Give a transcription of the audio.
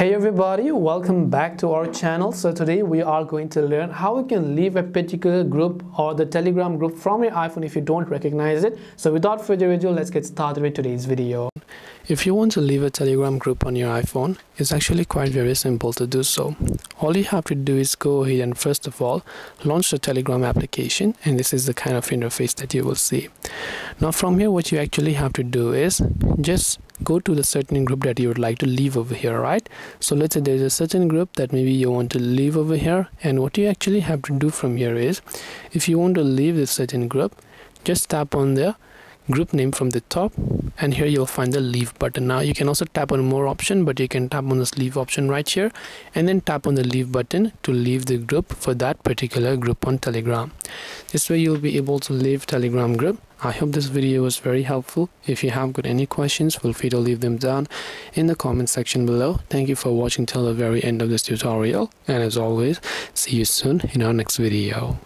Hey everybody, welcome back to our channel. So today we are going to learn how you can leave a particular group or the telegram group from your iPhone if you don't recognize it. So without further ado, let's get started with today's video. If you want to leave a telegram group on your iPhone, it's actually quite very simple to do so. All you have to do is go ahead and first of all, launch the telegram application and this is the kind of interface that you will see. Now from here what you actually have to do is just go to the certain group that you would like to leave over here right? So let's say there's a certain group that maybe you want to leave over here and what you actually have to do from here is if you want to leave this certain group just tap on the group name from the top and here you'll find the leave button now you can also tap on more option but you can tap on this leave option right here and then tap on the leave button to leave the group for that particular group on telegram this way you'll be able to leave telegram group I hope this video was very helpful. If you have got any questions, feel free to leave them down in the comment section below. Thank you for watching till the very end of this tutorial. And as always, see you soon in our next video.